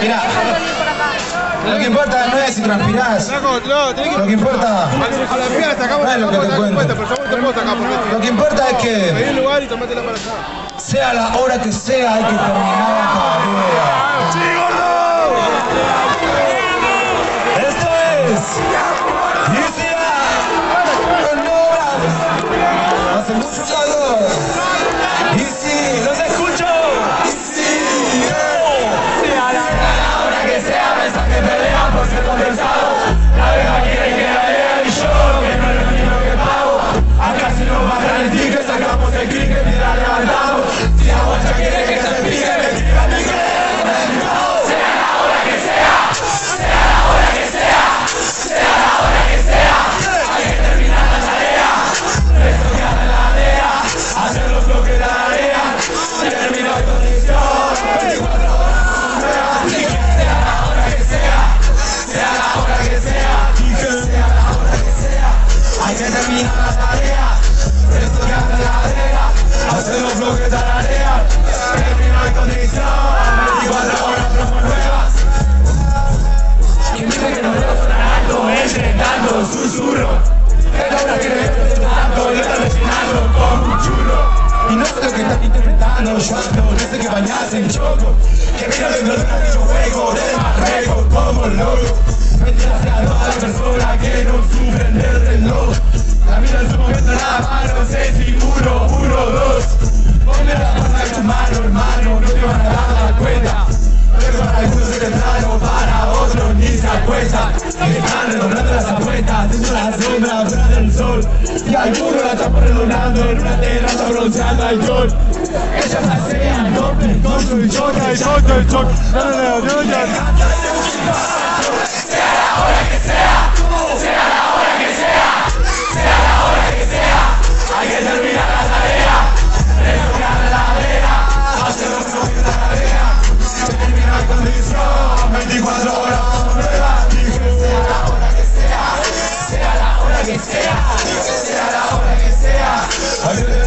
transpirás. Lo que importa no es si transpirás. Lo que importa no es lo que te cuento. Lo que importa es que sea la hora que sea hay que terminar la. las tareas, estudiante de la adrega, hacer los bloques a la área, terminar con edición, 24 horas promo nuevas. Y mire que no veo sonando, entrenando, susurro. Esta obra que le estoy presentando, le está con un churro. Y no sé lo que están interpretando, yo ando desde que bañas en choco. Que mira dentro de un juego, de más récord. dentro de la sombra, fuera del sol. Y alguno la está perdonando en una terraza bronceando alcohol. Ella pasea doble con su choca y choca y choca. Hayır.